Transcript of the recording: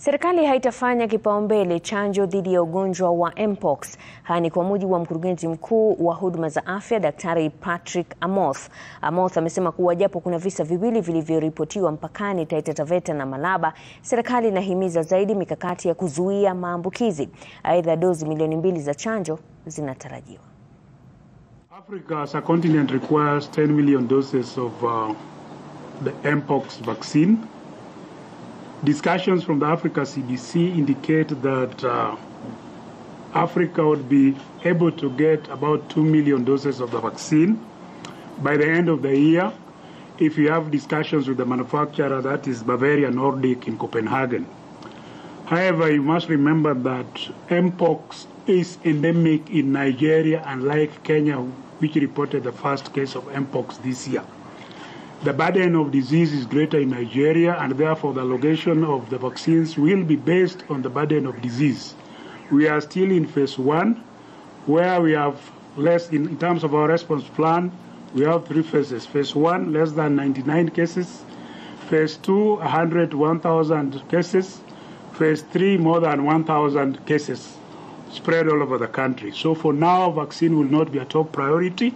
Serikali haitafanya kipaumbele chanjo dhidi ya ugonjwa wa Mpox. Haya ni kwa mujibu wa mkurugenzi mkuu wa huduma za afya Daktari Patrick Amoth. Amoth amesema kuwa japo kuna visa viwili vilivyoripotiwa mpakani Taita Taveta na Malaba, serikali inahimiza zaidi mikakati ya kuzuia maambukizi. Aidha, dozi milioni mbili za chanjo zinatarajiwa. Africa as a continent requires 10 million doses of uh, the Mpox vaccine. Discussions from the Africa CDC indicate that uh, Africa would be able to get about 2 million doses of the vaccine by the end of the year if you have discussions with the manufacturer, that is Bavarian Nordic in Copenhagen. However, you must remember that Mpox is endemic in Nigeria, unlike Kenya, which reported the first case of Mpox this year. The burden of disease is greater in Nigeria, and therefore the allocation of the vaccines will be based on the burden of disease. We are still in phase one, where we have less, in, in terms of our response plan, we have three phases. Phase one, less than 99 cases. Phase two, 100 1,000 cases. Phase three, more than 1,000 cases spread all over the country. So for now, vaccine will not be a top priority.